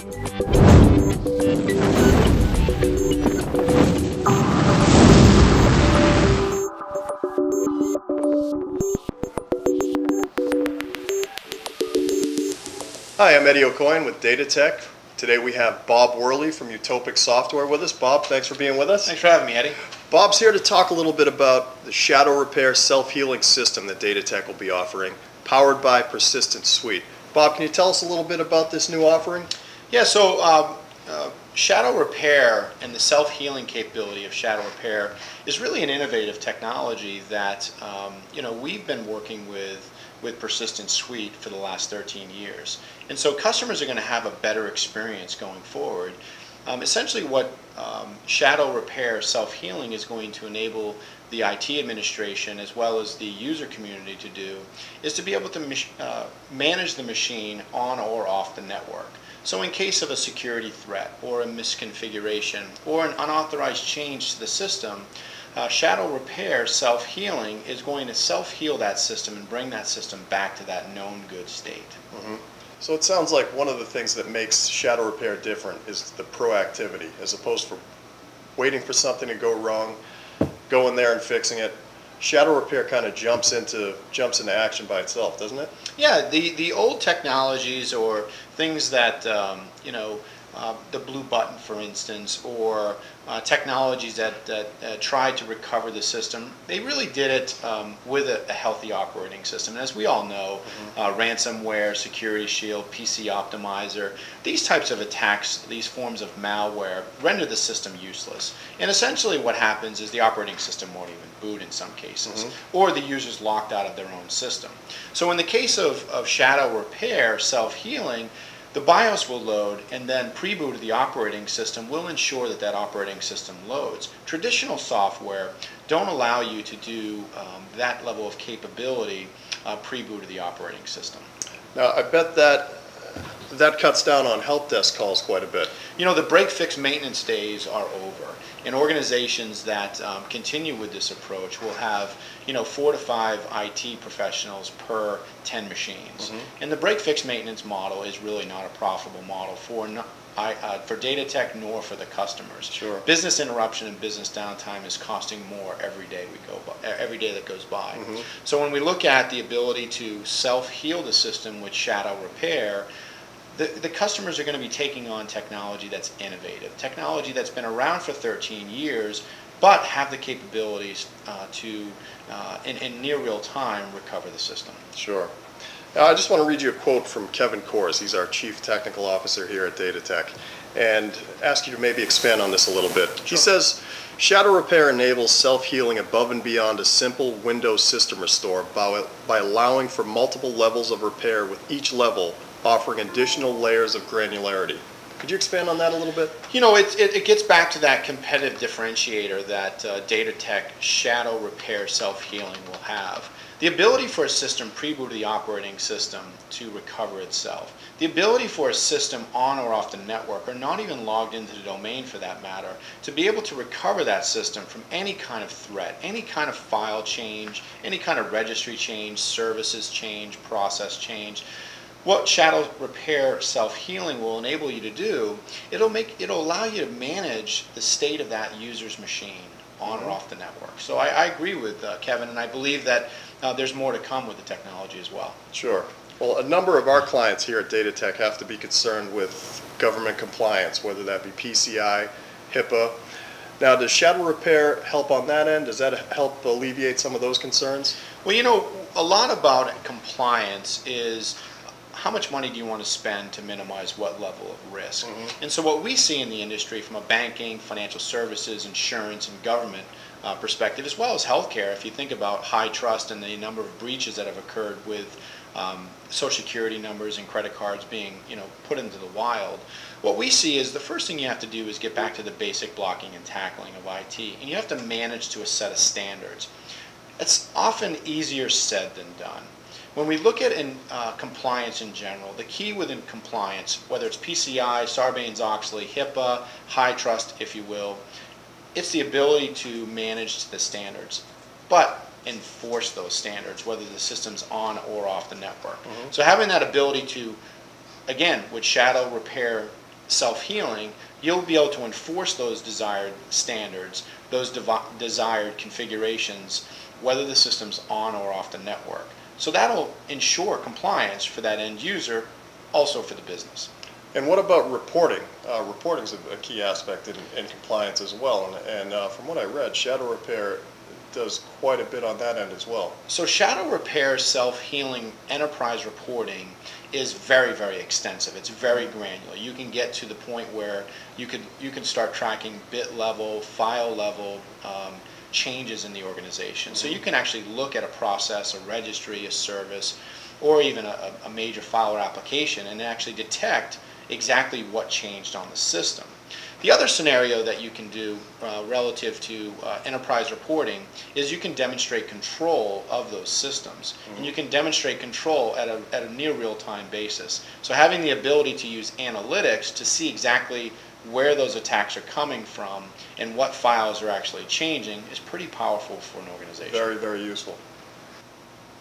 Hi, I'm Eddie O'Coin with Data Tech. Today we have Bob Worley from Utopic Software with us. Bob, thanks for being with us. Thanks for having me, Eddie. Bob's here to talk a little bit about the shadow repair self-healing system that Data Tech will be offering, powered by Persystent Suite. Bob, can you tell us a little bit about this new offering? Yeah, so um, uh, shadow repair and the self-healing capability of shadow repair is really an innovative technology that um, you know we've been working with with Persystent Suite for the last 13 years. And so customers are going to have a better experience going forward. Um, essentially what um, shadow repair self-healing is going to enable the IT administration as well as the user community to do is to be able to uh, manage the machine on or off the network. So in case of a security threat or a misconfiguration or an unauthorized change to the system, uh, shadow repair, self-healing, is going to self-heal that system and bring that system back to that known good state. Mm-hmm. So it sounds like one of the things that makes shadow repair different is the proactivity, as opposed to waiting for something to go wrong, going there and fixing it. Shadow repair kind of jumps into jumps into action by itself, doesn't it? Yeah, the the old technologies or things that um, you know uh, the blue button, for instance, or uh, technologies that, that uh, tried to recover the system, they really did it um, with a, a, healthy operating system. And as we all know, mm-hmm. ransomware, Security Shield, PC Optimizer, these types of attacks, these forms of malware, render the system useless. And essentially what happens is the operating system won't even boot in some cases, mm-hmm. or the user's locked out of their own system. So in the case of, of shadow repair, self-healing, the BIOS will load and then pre-boot of the operating system will ensure that that operating system loads. Traditional software don't allow you to do um, that level of capability uh, pre-boot of the operating system. Now I bet that that cuts down on help desk calls quite a bit. You know, the break fix maintenance days are over. And organizations that um, continue with this approach will have, you know, four to five IT professionals per 10 machines. Mm-hmm. And the break fix maintenance model is really not a profitable model for no, I, uh, for data tech nor for the customers. Sure. Business interruption and business downtime is costing more every day we go by, every day that goes by. Mm-hmm. So when we look at the ability to self heal the system with shadow repair, the, the customers are going to be taking on technology that's innovative, technology that's been around for 13 years, but have the capabilities uh, to, uh, in, in near real time, recover the system. Sure. Now, I just want to read you a quote from Kevin Kors. He's our Chief Technical Officer here at DataTech, and ask you to maybe expand on this a little bit. Sure. He says, Shadow Repair enables self-healing above and beyond a simple Windows system restore by, by allowing for multiple levels of repair with each level offering additional layers of granularity. Could you expand on that a little bit? You know, it, it, it gets back to that competitive differentiator that uh, DataTech shadow repair self-healing will have. The ability for a system pre-boot the operating system to recover itself. The ability for a system on or off the network, or not even logged into the domain for that matter, to be able to recover that system from any kind of threat, any kind of file change, any kind of registry change, services change, process change what shadow repair self-healing will enable you to do, it'll make it'll allow you to manage the state of that user's machine on or off the network. So I, I agree with uh, Kevin, and I believe that uh, there's more to come with the technology as well. Sure. Well, a number of our clients here at Data Tech have to be concerned with government compliance, whether that be PCI, HIPAA. Now, does shadow repair help on that end? Does that help alleviate some of those concerns? Well, you know, a lot about compliance is how much money do you want to spend to minimize what level of risk? Mm-hmm. And so, what we see in the industry from a banking, financial services, insurance, and government uh, perspective, as well as healthcare, if you think about HITRUST and the number of breaches that have occurred with um, social security numbers and credit cards being you know put into the wild what we see is the first thing you have to do is get back to the basic blocking and tackling of IT and you have to manage to a set of standards it's often easier said than done when we look at in, uh, compliance in general, the key within compliance, whether it's PCI, Sarbanes-Oxley, HIPAA, HITRUST, if you will, it's the ability to manage the standards, but enforce those standards, whether the system's on or off the network. Mm-hmm. So having that ability to, again, with shadow repair self-healing, you'll be able to enforce those desired standards, those desired configurations, whether the system's on or off the network. So that'll ensure compliance for that end user, also for the business. And what about reporting? Uh, reporting is a, a key aspect in, in compliance as well. And, and uh, from what I read, shadow repair does quite a bit on that end as well. So shadow repair self-healing enterprise reporting is very, very extensive. It's very granular. You can get to the point where you could you can start tracking bit level, file level um, changes in the organization. So you can actually look at a process, a registry, a service, or even a, a major file or application and actually detect exactly what changed on the system. The other scenario that you can do uh, relative to uh, enterprise reporting is you can demonstrate control of those systems. And you can demonstrate control at a, at a near real-time basis. So having the ability to use analytics to see exactly where those attacks are coming from and what files are actually changing is pretty powerful for an organization. Very, very useful.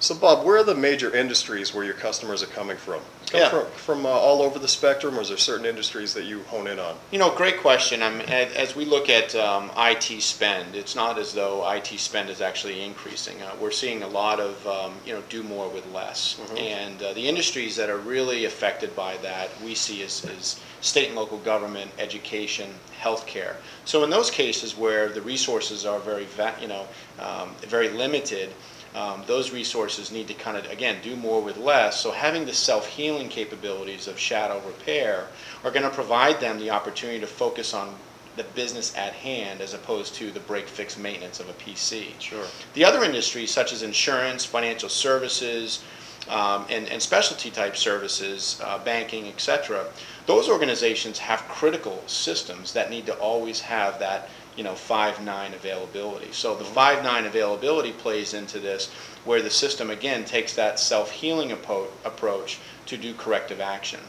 So Bob, where are the major industries where your customers are coming from? Come Yeah. from, from uh, all over the spectrum, or is there certain industries that you hone in on? You know, great question. I mean, as, we look at um, IT spend, it's not as though IT spend is actually increasing. Uh, we're seeing a lot of, um, you know, do more with less. And uh, the industries that are really affected by that we see as, as state and local government, education, healthcare. So in those cases where the resources are very, va- you know, um, very limited, um, those resources need to kind of, again, do more with less. So having the self-healing capabilities of shadow repair are going to provide them the opportunity to focus on the business at hand as opposed to the break fix maintenance of a PC. Sure. The other industries, such as insurance, financial services, um, and, and specialty type services, uh, banking, et cetera, those organizations have critical systems that need to always have that you know, five nine availability. So the five nine availability plays into this, where the system again takes that self-healing approach to do corrective action.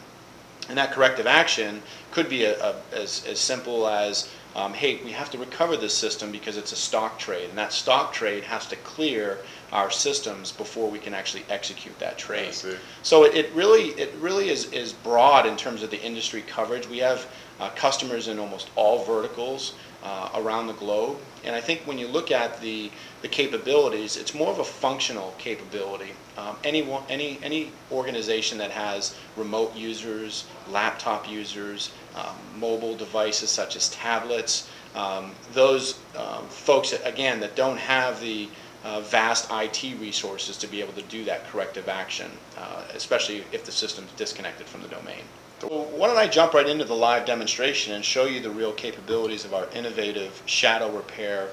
And that corrective action could be a, a, as, as simple as, um, hey, we have to recover this system because it's a stock trade, and that stock trade has to clear our systems before we can actually execute that trade. So it, it really, it really is, is broad in terms of the industry coverage. We have uh, customers in almost all verticals uh, around the globe, and I think when you look at the, the capabilities, it's more of a functional capability. Um, any, any, any organization that has remote users, laptop users, um, mobile devices such as tablets, um, those um, folks, that, again, that don't have the uh, vast IT resources to be able to do that corrective action, uh, especially if the system's disconnected from the domain. Well, why don't I jump right into the live demonstration and show you the real capabilities of our innovative shadow repair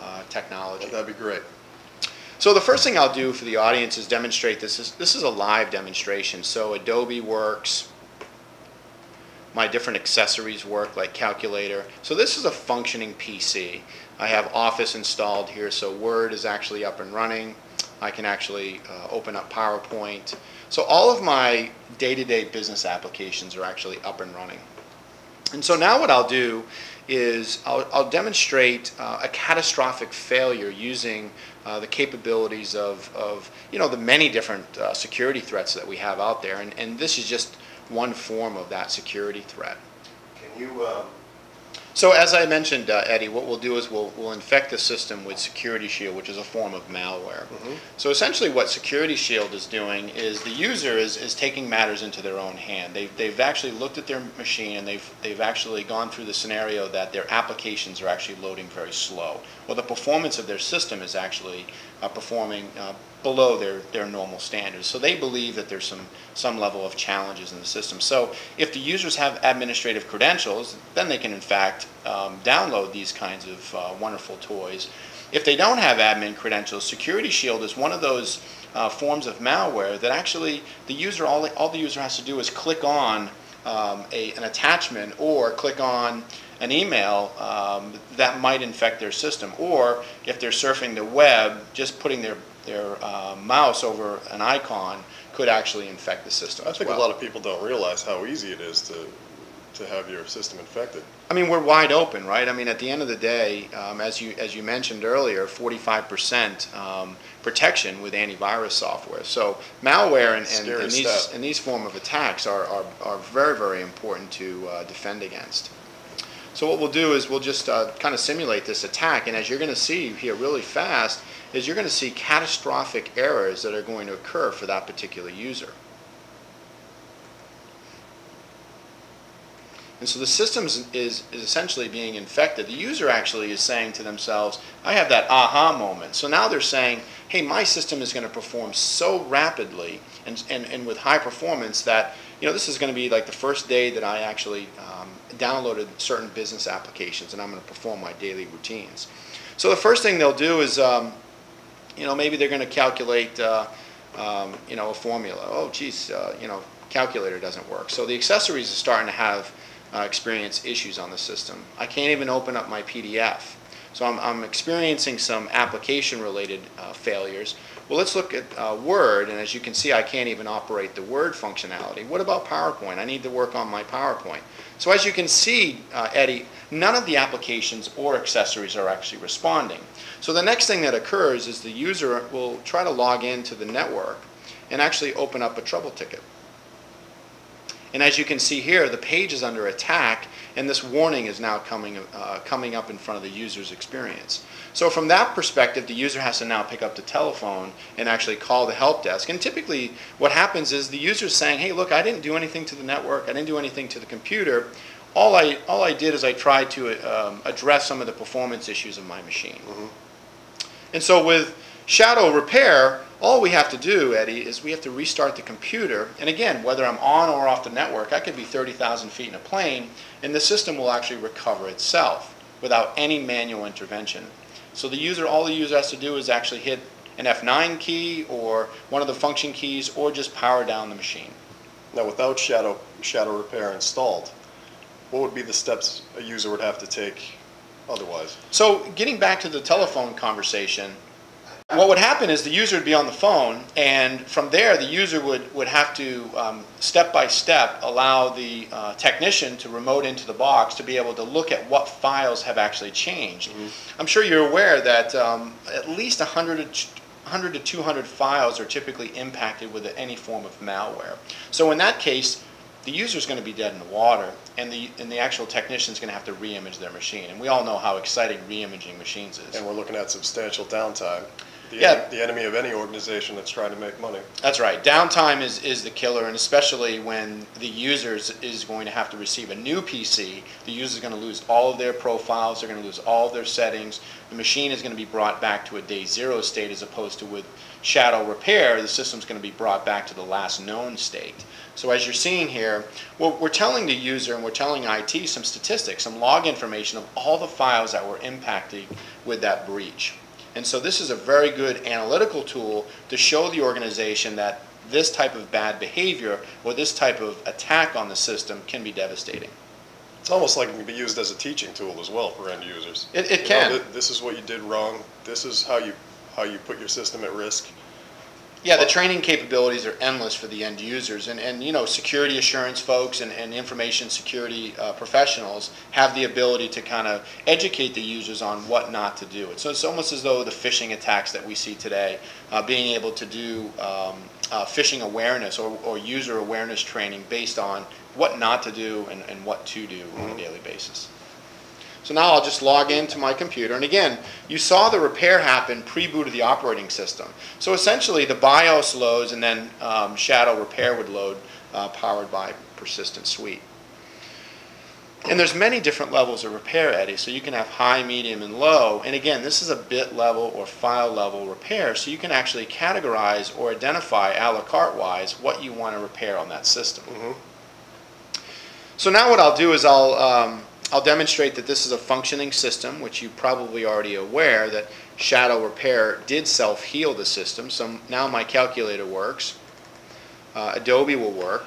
uh, technology. That'd be great. So the first thing I'll do for the audience is demonstrate this. Is, this is a live demonstration. So Adobe works, my different accessories work like calculator. So this is a functioning PC. I have Office installed here, so Word is actually up and running. I can actually uh, open up PowerPoint. So all of my day-to-day business applications are actually up and running. And so now what I'll do is I'll, I'll demonstrate uh, a catastrophic failure using uh, the capabilities of, of, you know, the many different uh, security threats that we have out there. And, and this is just one form of that security threat. Can you, um, So as I mentioned, uh, Eddie, what we'll do is we'll, we'll infect the system with Security Shield, which is a form of malware. So essentially what Security Shield is doing is the user is, is taking matters into their own hand. They've, they've actually looked at their machine and they've, they've actually gone through the scenario that their applications are actually loading very slow. Well, the performance of their system is actually uh, performing uh, below their, their normal standards. So they believe that there's some, some level of challenges in the system. So if the users have administrative credentials, then they can in fact um, download these kinds of uh, wonderful toys. If they don't have admin credentials, Security Shield is one of those uh, forms of malware that actually the user, all, all the user has to do is click on um, a, an attachment or click on an email um, that might infect their system. Or if they're surfing the web, just putting their, their uh, mouse over an icon could actually infect the system I think well. a lot of people don't realize how easy it is to to have your system infected. I mean, we're wide open, right? I mean, at the end of the day, um, as you as you mentioned earlier, 45% um, protection with antivirus software. So malware and, and, and these stuff. and these form of attacks are, are, are very very important to uh, defend against. So what we'll do is we'll just uh, kind of simulate this attack, and as you're going to see here really fast, is you're going to see catastrophic errors that are going to occur for that particular user. And so the system is, is, is essentially being infected. The user actually is saying to themselves, I have that aha moment. So now they're saying, hey, my system is going to perform so rapidly and, and, and with high performance that, you know, this is going to be like the first day that I actually um, downloaded certain business applications and I'm going to perform my daily routines. So the first thing they'll do is, um, you know, maybe they're going to calculate, uh, um, you know, a formula. Oh, geez, uh, you know, calculator doesn't work. So the accessories are starting to have uh, experience issues on the system. I can't even open up my PDF. So I'm, I'm experiencing some application-related uh, failures. Well, let's look at uh, Word, and as you can see, I can't even operate the Word functionality. What about PowerPoint? I need to work on my PowerPoint. So as you can see, uh, Eddie, none of the applications or accessories are actually responding. So the next thing that occurs is the user will try to log into the network and actually open up a trouble ticket. And as you can see here, the page is under attack, and this warning is now coming, uh, coming up in front of the user's experience. So from that perspective, the user has to now pick up the telephone and actually call the help desk. And typically what happens is the user is saying, hey, look, I didn't do anything to the network, I didn't do anything to the computer. All I, all I did is I tried to um, address some of the performance issues of my machine. And so with shadow repair, all we have to do, Eddie, is we have to restart the computer. And again, whether I'm on or off the network, I could be 30,000 feet in a plane, and the system will actually recover itself without any manual intervention. So the user, all the user has to do is actually hit an F9 key or one of the function keys or just power down the machine. Now, without Shadow, Shadow Repair installed, what would be the steps a user would have to take otherwise? So getting back to the telephone conversation, what would happen is the user would be on the phone, and from there, the user would, would have to, um, step by step, allow the uh, technician to remote into the box to be able to look at what files have actually changed. I'm sure you're aware that um, at least 100 to 100 to 200 files are typically impacted with any form of malware. So in that case, the user is going to be dead in the water, and the, and the actual technician's going to have to re-image their machine. And we all know how exciting re-imaging machines is. And we're looking at substantial downtime. The, Yeah. en- the enemy of any organization that's trying to make money. That's right. Downtime is, is the killer, and especially when the user is- going to have to receive a new PC, the user is going to lose all of their profiles, they're going to lose all of their settings. The machine is going to be brought back to a day zero state as opposed to with shadow repair, the system's going to be brought back to the last known state. So as you're seeing here, well, we're telling the user and we're telling IT some statistics, some log information of all the files that were impacted with that breach. And so this is a very good analytical tool to show the organization that this type of bad behavior or this type of attack on the system can be devastating. It's almost like it can be used as a teaching tool as well for end users. It, it You know, can. This is what you did wrong. This is how you, how you put your system at risk. Yeah, the training capabilities are endless for the end users, and, and you know, security assurance folks and, and information security uh, professionals have the ability to kind of educate the users on what not to do. So it's almost as though the phishing attacks that we see today, uh, being able to do um, uh, phishing awareness or, or user awareness training based on what not to do and, and what to do on a daily basis. So now I'll just log into my computer. And again, you saw the repair happen pre-boot of the operating system. So essentially the BIOS loads and then um, Shadow Repair would load uh, powered by Persystent Suite. And there's many different levels of repair, Eddie. So you can have high, medium, and low. And again, this is a bit level or file level repair. So you can actually categorize or identify a la carte wise what you want to repair on that system. So now what I'll do is I'll, um, I'll demonstrate that this is a functioning system, which you probably already aware that Shadow Repair did self-heal the system. So now my calculator works. Uh, Adobe will work.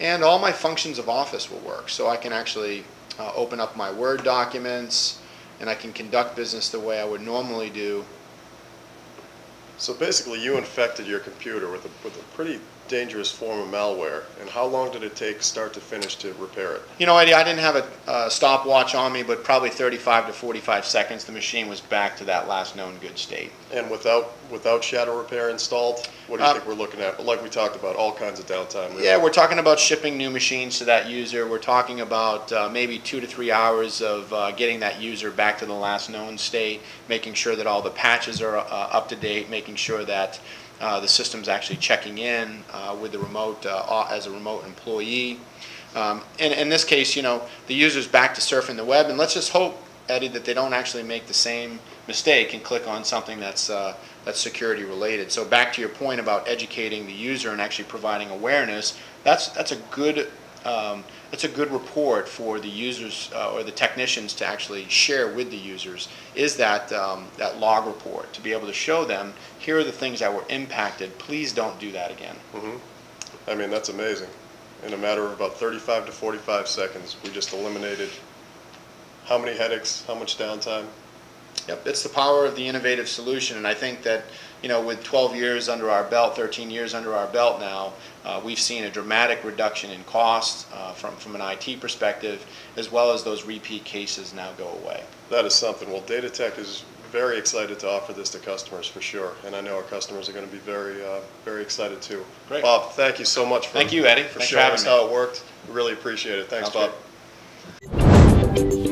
And all my functions of Office will work. So I can actually uh, open up my Word documents and I can conduct business the way I would normally do So basically, you infected your computer with a, with a pretty dangerous form of malware. And how long did it take, start to finish, to repair it? You know, Eddie, I didn't have a uh, stopwatch on me, but probably 35 to 45 seconds, the machine was back to that last known good state. And without without shadow repair installed, what do you Uh, think we're looking at? But like we talked about, all kinds of downtime. really. Yeah, we're talking about shipping new machines to that user. We're talking about uh, maybe two to three hours of uh, getting that user back to the last known state, making sure that all the patches are uh, up to date, making sure that the system's actually checking in uh, with the remote uh, as a remote employee. Um, in, in this case, you know, the user's back to surfing the web, and let's just hope, Eddie, that they don't actually make the same mistake and click on something that's uh, that's security related. So back to your point about educating the user and actually providing awareness, that's that's a good um, that's a good report for the users uh, or the technicians to actually share with the users. Is that um, that log report to be able to show them here are the things that were impacted. Please don't do that again. I mean, that's amazing. In a matter of about 35 to 45 seconds, we just eliminated how many headaches, how much downtime. Yep, it's the power of the innovative solution, and I think that, you know, with 12 years under our belt, 13 years under our belt now, uh, we've seen a dramatic reduction in costs uh, from, from an IT perspective, as well as those repeat cases now go away. That is something. Well, Data Tech is very excited to offer this to customers for sure, and I know our customers are going to be very, uh, very excited too. Great. Bob, thank you so much for Thank you, Eddie. for Thanks for showing having us how it worked. We really appreciate it. Thanks, Sounds Bob. good.